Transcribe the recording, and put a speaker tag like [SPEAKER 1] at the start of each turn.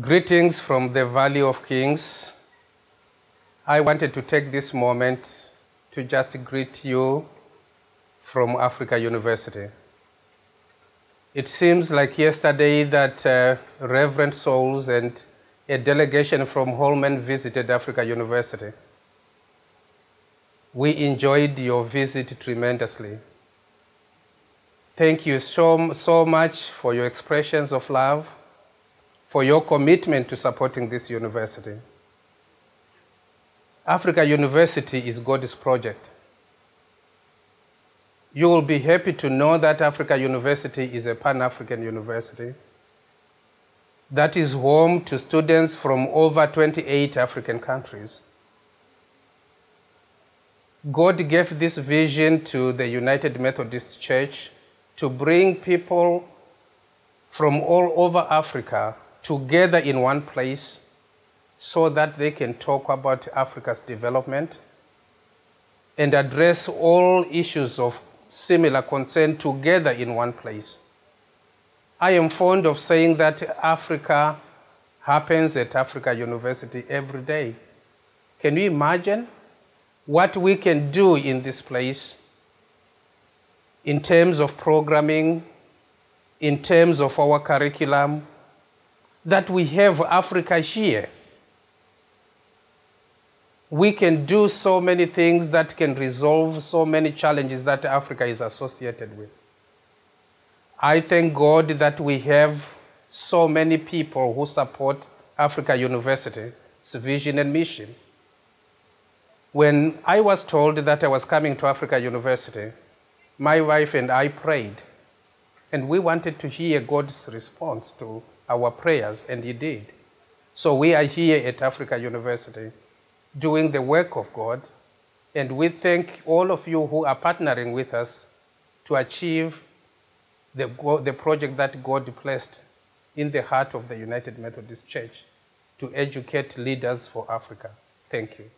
[SPEAKER 1] Greetings from the Valley of Kings. I wanted to take this moment to just greet you from Africa University. It seems like yesterday that uh, Reverend Souls and a delegation from Holman visited Africa University. We enjoyed your visit tremendously. Thank you so, so much for your expressions of love, for your commitment to supporting this university. Africa University is God's project. You will be happy to know that Africa University is a Pan African university that is home to students from over 28 African countries. God gave this vision to the United Methodist Church to bring people from all over Africa together in one place so that they can talk about Africa's development and address all issues of similar concern together in one place. I am fond of saying that Africa happens at Africa University every day. Can you imagine what we can do in this place in terms of programming, in terms of our curriculum, that we have Africa here? we can do so many things that can resolve so many challenges that Africa is associated with. I thank God that we have so many people who support Africa University's vision and mission. When I was told that I was coming to Africa University, my wife and I prayed, and we wanted to hear God's response to our prayers, and He did. So we are here at Africa University doing the work of God. And we thank all of you who are partnering with us to achieve the, the project that God placed in the heart of the United Methodist Church to educate leaders for Africa. Thank you.